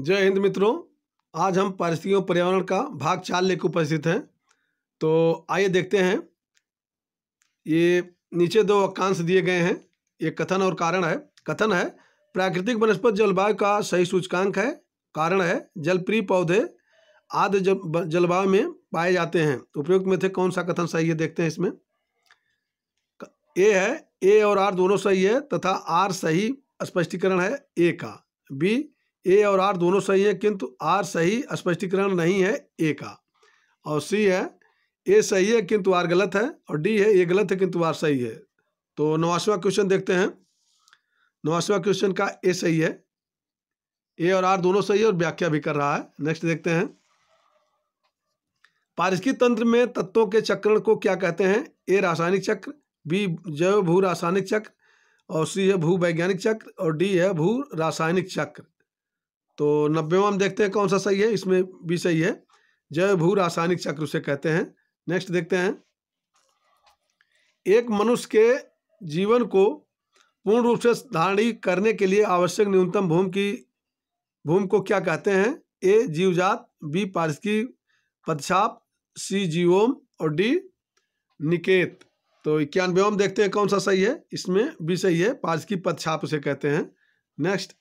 जय हिंद मित्रों, आज हम पारिस्थितिकी पर्यावरण का भाग चार लेकर उपस्थित हैं। तो आइए देखते हैं। ये नीचे दो वाक्यांश दिए गए हैं। ये कथन और कारण है। कथन है, प्राकृतिक वनस्पत जलवायु का सही सूचकांक है। कारण है, जलप्रिय पौधे आदि जलवायु में पाए जाते हैं। उपयुक्त में थे कौन सा कथन सही है, देखते हैं इसमें। ए है, ए और आर दोनों सही है तथा आर सही स्पष्टीकरण है ए का। बी ए और आर दोनों सही है, किंतु आर सही स्पष्टीकरण नहीं है, ए का। और सी है, ए सही है, किंतु आर गलत है, और डी है, ए गलत है, किंतु आर सही है। तो नवासवा क्वेश्चन देखते हैं। नवासवा क्वेश्चन का ए सही है, ए और आर दोनों सही है, और व्याख्या भी कर रहा है। नेक्स्ट देखते हैं। पारिस्थितिक तंत्र में तत्वों के चक्रण को क्या कहते हैं? ए रासायनिक चक्र, बी जैव भू रासायनिक चक्र, और सी है भू वैज्ञानिक चक्र, और डी है भू रासायनिक चक्र। तो नब्बेवा हम देखते हैं कौन सा सही है, इसमें भी सही है। जय भू रासायनिक चक्र उसे कहते हैं। नेक्स्ट देखते हैं। एक मनुष्य के जीवन को पूर्ण रूप से धारणी करने के लिए आवश्यक न्यूनतम भूमि की, भूमि को क्या कहते हैं? ए, जीवजात, बी पारिस्थितिकी पदछाप सी, जीवोम और डी, निकेत। तो इक्यानवे देखते हैं कौन सा सही है, इसमें भी सही है पारिस्थितिकी पदछाप उसे कहते हैं। नेक्स्ट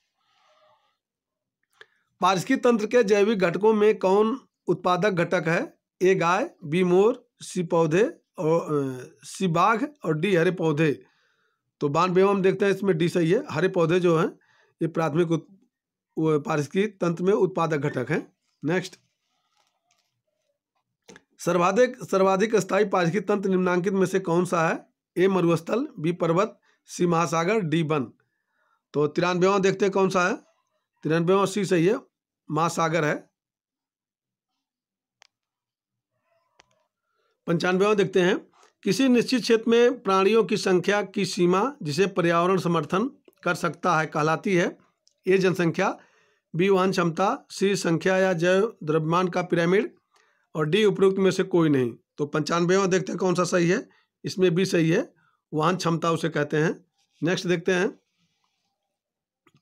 पारिस्थितिकी तंत्र के जैविक घटकों में कौन उत्पादक घटक है? ए गाय, बी मोर, सी पौधे और सी बाघ और डी हरे पौधे। तो बानवे हम देखते हैं इसमें डी सही है। हरे पौधे जो हैं, ये प्राथमिक पारिस्थितिकी तंत्र में उत्पादक घटक हैं। नेक्स्ट। सर्वाधिक सर्वाधिक स्थायी पारिस्थितिकी तंत्र निम्नांकित में से कौन सा है? ए मरुस्थल, बी पर्वत, सी महासागर, डी वन। तो तिरानवेवा देखते हैं कौन सा है? तिरानवेवा सी सही है महासागर है। पंचानवे देखते हैं। किसी निश्चित क्षेत्र में प्राणियों की संख्या की सीमा, जिसे पर्यावरण समर्थन कर सकता है, कहलाती है। ए जनसंख्या, बी वाहन क्षमता, सी संख्या या जैव द्रव्यमान का पिरामिड, और डी उपयुक्त में से कोई नहीं। तो पंचानवेवा देखते हैं कौन सा सही है। इसमें बी सही है। वाहन क्षमता उसे कहते हैं। नेक्स्ट देखते हैं।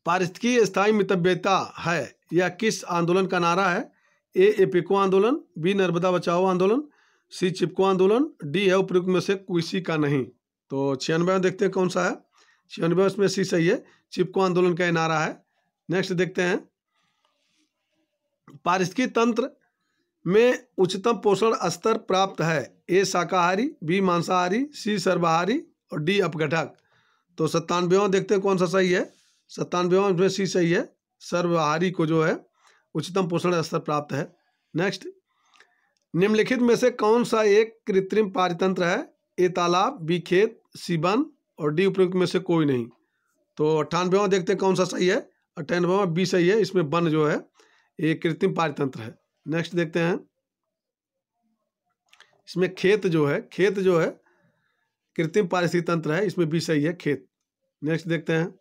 पारिस्थितिकी स्थायी मितव्यता है यह किस आंदोलन का नारा है? ए, एपिको आंदोलन, बी, नर्मदा बचाओ आंदोलन, सी, चिपको आंदोलन, डी, है उपयुक्त में से किसी का नहीं। तो छियानवे देखते हैं कौन सा है। छियानवे में सी सही है। चिपको आंदोलन का नारा है। नेक्स्ट देखते हैं। पारिस्थितिकी तंत्र में उच्चतम पोषण स्तर प्राप्त है। ए, शाकाहारी, बी, मांसाहारी, सी, सर्वाहारी और डी, अपघटक। तो सत्तानवे देखते हैं कौन सा सही है। सत्तानवेवा में सी सही है। सर्वहारी को जो है, उच्चतम पोषण स्तर प्राप्त है। नेक्स्ट निम्नलिखित में से कौन सा एक कृत्रिम पारितंत्र है? ए तालाब, बी खेत, सी वन और डी उपयुक्त में से कोई नहीं। तो अट्ठानवेवा देखते हैं कौन सा सही है। अट्ठानवेवा बी सही है। इसमें वन जो है एक कृत्रिम पारितंत्र है। नेक्स्ट देखते हैं। इसमें खेत जो है, खेत जो है, कृत्रिम पारिस्थितिक तंत्र है। इसमें बी सही है, खेत। नेक्स्ट देखते हैं।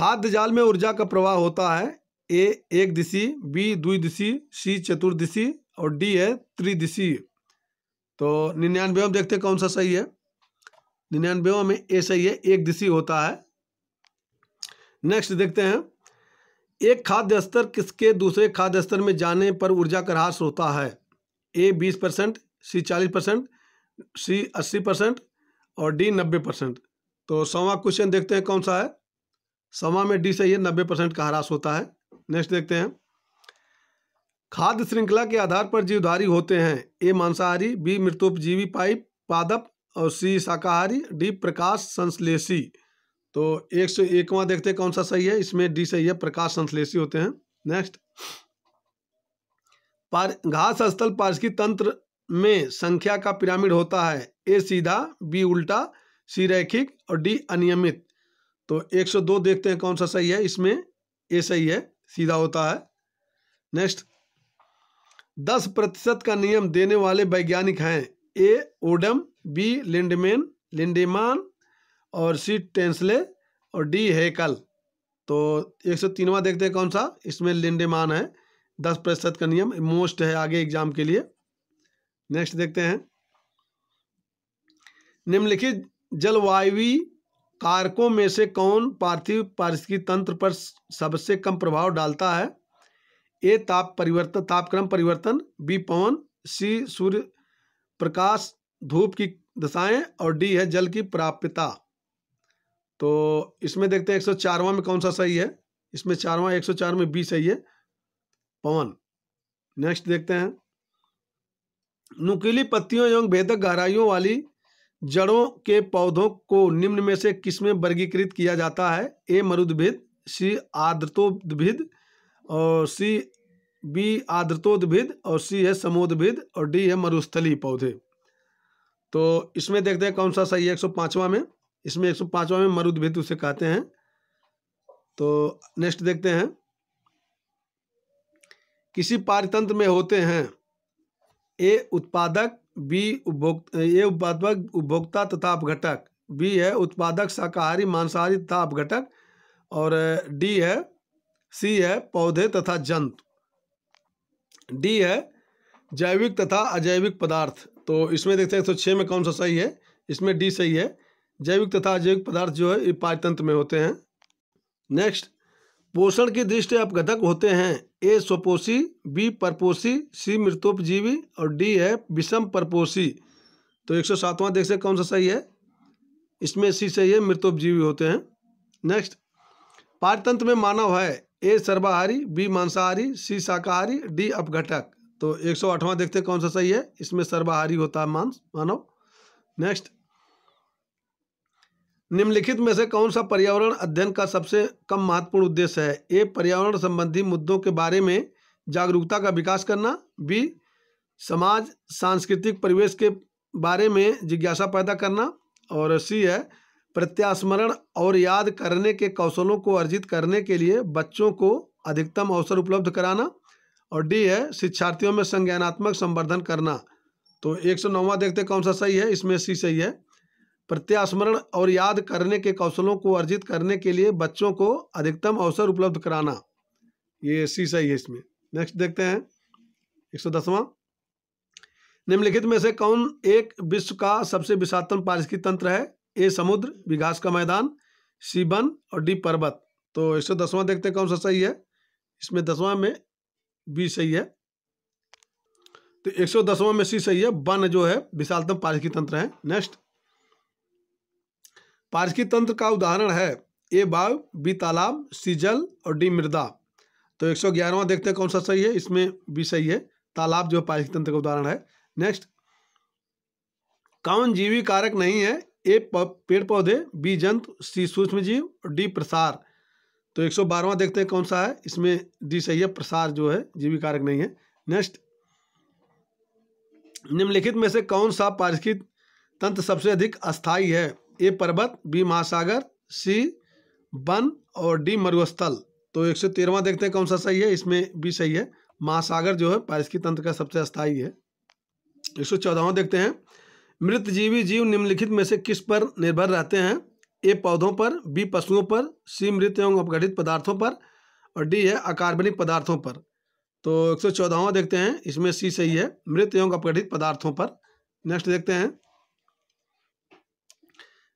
खाद्य जाल में ऊर्जा का प्रवाह होता है। ए, एक दिशी बी द्विदिशी सी चतुर्दिशी और डी है त्रिदिशी तो निन्यानवे में देखते कौन सा सही है। निन्यानवे में ए सही है, एक दिशी होता है। नेक्स्ट देखते हैं। एक खाद्य स्तर किसके दूसरे खाद्य स्तर में जाने पर ऊर्जा का ह्रास होता है? ए, बीस परसेंट, सी, चालीस परसेंट, सी, अस्सी परसेंट और डी, नब्बे परसेंट। तो सवा क्वेश्चन देखते हैं कौन सा है। सवा में डी सही है नब्बे परसेंट का ह्रास होता है। नेक्स्ट देखते हैं। खाद्य श्रृंखला के आधार पर जीवधारी होते हैं। ए मांसाहारी, बी मृतोपजीवी पाइप पादप और सी शाकाहारी, डी प्रकाश संश्लेषी। तो एक सौ एकवा देखते हैं कौन सा सही है। इसमें डी सही है प्रकाश संश्लेषी होते हैं। नेक्स्ट। पार, घास स्थल पारिस्थितिक तंत्र में संख्या का पिरामिड होता है। ए सीधा, बी उल्टा, सी रैखिक और डी अनियमित। तो 102 देखते हैं कौन सा सही है। इसमें ए सही है, सीधा होता है। नेक्स्ट, दस प्रतिशत का नियम देने वाले वैज्ञानिक हैं। ए, ओडम, बी, लिंडमेन, लिंडेमान और सी, टेंसले और डी, हेकल। तो एक सौ तीनवा देखते हैं कौन सा। इसमें लिंडेमान है। दस प्रतिशत का नियम, मोस्ट है आगे एग्ज़ाम के लिए। नेक्स्ट देखते हैं। निम्नलिखित जलवायु कारकों में से कौन पार्थिव पारिस्थितिकी तंत्र पर सबसे कम प्रभाव डालता है? ए, ताप परिवर्तन, तापक्रम परिवर्तन, बी, पवन, सी, सूर्य प्रकाश, धूप की दशाएँ और डी है जल की प्राप्यता। तो इसमें देखते हैं एक सौ चारवा में कौन सा सही है? इसमें चारवा, एक सौ चार में बी सही है, पवन। नेक्स्ट देखते हैं। नुकीली पत्तियों एवं भेदक गहराइयों वाली जड़ों के पौधों को निम्न में से किसमें वर्गीकृत किया जाता है? ए, मरुद्भिद, सी आर्द्रतोद्भिद और सी, बी आर्द्रतोद्भिद और सी है समोद्भिद और डी है मरुस्थली पौधे। तो इसमें देखते हैं कौन सा सही है एक सौ पाँचवा में। इसमें एक सौ पाँचवा में मरुद्भिद उसे कहते हैं। तो नेक्स्ट देखते हैं। किसी पारितंत्र में होते हैं। ए, उत्पादक बी उपभोक्त ए उत्पादक उपभोक्ता तथा अपघटक। बी है उत्पादक, शाकाहारी, मांसाहारी तथा अपघटक। और, डी है, सी है पौधे तथा जंतु। डी है जैविक तथा अजैविक पदार्थ। तो इसमें देखते हैं एक सौ छः में कौन सा सही है? इसमें डी सही है। जैविक तथा अजैविक पदार्थ जो है, ये पाचतंत्र में होते हैं। नेक्स्ट पोषण की दृष्टि अपघटक होते हैं। ए स्वपोषी बी परपोषी, सी मृतोपजीवी और डी है विषम परपोषी। तो एक सौ सातवां देख से कौन सा सही है। इसमें सी सही है, मृतोपजीवी होते हैं। नेक्स्ट, पारतंत्र में मानव है। ए सर्वाहारी, बी मांसाहारी, सी शाकाहारी, डी अपघटक। तो एक सौ देखते कौन सा सही है। इसमें सर्वाहारी होता है मांस, मानव। नेक्स्ट निम्नलिखित में से कौन सा पर्यावरण अध्ययन का सबसे कम महत्वपूर्ण उद्देश्य है? ए, पर्यावरण संबंधी मुद्दों के बारे में जागरूकता का विकास करना। बी, समाज, सांस्कृतिक परिवेश के बारे में जिज्ञासा पैदा करना। और सी है, प्रत्यास्मरण और याद करने के कौशलों को अर्जित करने के लिए बच्चों को अधिकतम अवसर उपलब्ध कराना। और डी है, शिक्षार्थियों में संज्ञानात्मक संवर्धन करना। तो एक सौ नौवा देखते कौन सा सही है? इसमें सी सही है। प्रत्यास्मरण और याद करने के कौशलों को अर्जित करने के लिए बच्चों को अधिकतम अवसर उपलब्ध कराना। ये सी सही है इसमें। नेक्स्ट देखते हैं। एक सौ दसवां। निम्नलिखित में से कौन एक विश्व का सबसे विषात्म पारिस्थितिक तंत्र है? ए समुद्र विघास का मैदान, सी वन और डी पर्वत। तो एक सौ दसवां देखते हैं कौन सा सही है। इसमें दसवां में बी सही है। तो एक सौ दसवां में सी सही है। वन जो है विशालतम पारिस्थितिक तंत्र है। नेक्स्ट पारिस्थितिक तंत्र का उदाहरण है। ए बाग बी तालाब, सी जल और डी मृदा। तो एक सौ ग्यारहवा देखते हैं कौन सा सही है। इसमें बी सही है। तालाब जो पारिस्थितिक तंत्र का उदाहरण है। नेक्स्ट। कौन जीवी कारक नहीं है? ए पेड़ पौधे, बी जंतु, सी सूक्ष्म जीव और डी प्रसार। तो एक सौ बारहवा देखते हैं कौन सा है। इसमें डी सही है, प्रसार जो है, जीवी कारक नहीं है। नेक्स्ट। निम्नलिखित में से कौन सा पारिस्थितिक तंत्र सबसे अधिक अस्थाई है? ए पर्वत, बी महासागर, सी वन और डी मरुस्थल। तो एक सौ तेरहवा देखते हैं कौन सा सही है, इसमें बी सही है। महासागर जो है, पारिस्थितिक तंत्र का सबसे अस्थाई है। एक सौ चौदहवा देखते हैं। मृत जीवी जीव निम्नलिखित में से किस पर निर्भर रहते हैं? ए पौधों पर, बी पशुओं पर, सी मृत एवं अपघटित पदार्थों पर और डी है अकार्बनिक पदार्थों पर। तो एक सौ चौदहवा देखते हैं, इसमें सी सही है मृत एवं अपघटित पदार्थों पर। नेक्स्ट देखते हैं।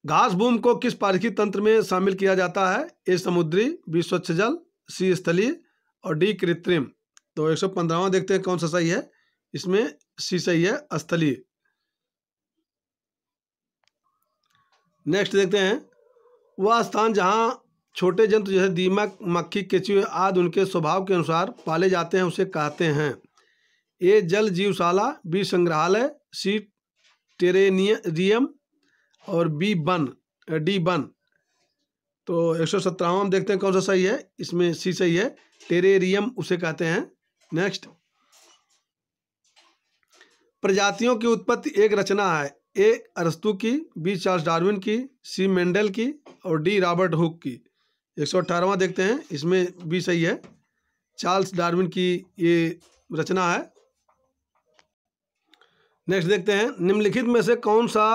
घास भूमि को किस पारिस्थितिक तंत्र में शामिल किया जाता है? ए समुद्री, बी स्वच्छ जल, सी स्थलीय और डी कृत्रिम। तो एक सौ पंद्रहवा देखते हैं कौन सा सही है। इसमें सी सही है, स्थलीय। नेक्स्ट देखते हैं। वह स्थान जहाँ छोटे जंतु जैसे दीमक, मक्खी, केचुए आदि उनके स्वभाव के अनुसार पाले जाते हैं, उसे कहते हैं। ए जल जीवशाला, बी संग्रहालय, सी टेरेनियम और बी वन डी वन। तो एक सौ सत्रहवा देखते हैं कौन सा सही है, इसमें सी सही है, टेरेरियम उसे कहते हैं। नेक्स्ट प्रजातियों की उत्पत्ति एक रचना है, ए अरस्तु की, बी चार्ल्स डार्विन की, सी मेंडल की और डी रॉबर्ट हुक की। एक सौ अठारहवा देखते हैं, इसमें बी सही है। चार्ल्स डार्विन की ये रचना है। नेक्स्ट देखते हैं, निम्नलिखित में से कौन सा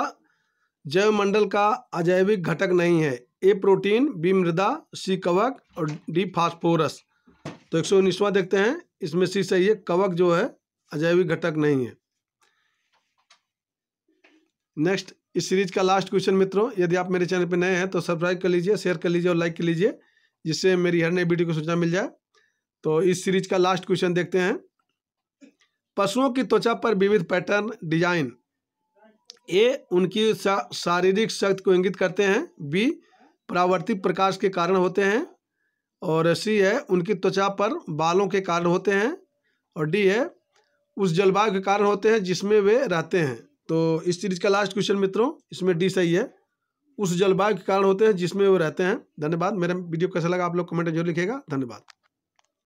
जैव मंडल का अजैविक घटक नहीं है। ए प्रोटीन, बी मृदा, सी कवक और डी फास्फोरस। तो एक सौ उन्नीसवा देखते हैं। इसमें सी सही है, कवक जो है, अजैविक घटक नहीं है। नेक्स्ट, इस सीरीज़ का लास्ट क्वेश्चन मित्रों, यदि आप मेरे चैनल पर नए हैं तो सब्सक्राइब कर लीजिए, शेयर कर लीजिए और लाइक कर लीजिए, जिससे मेरी हर नई वीडियो को सूचना मिल जाए। तो इस सीरीज़ का लास्ट क्वेश्चन देखते हैं। पशुओं की त्वचा पर विविध पैटर्न डिज़ाइन। ए, उनकी शारीरिक शक्ति को इंगित करते हैं। बी, परावर्तित प्रकाश के कारण होते हैं। और सी है, उनकी त्वचा पर बालों के कारण होते हैं। और डी है, उस जलवायु के कारण होते हैं जिसमें वे रहते हैं। तो इस सीरीज़ का लास्ट क्वेश्चन मित्रों, इसमें डी सही है। उस जलवायु के कारण होते हैं जिसमें वो रहते हैं। धन्यवाद। मेरा वीडियो कैसा लगा आप लोग कमेंट ज़रूर लिखेगा धन्यवाद।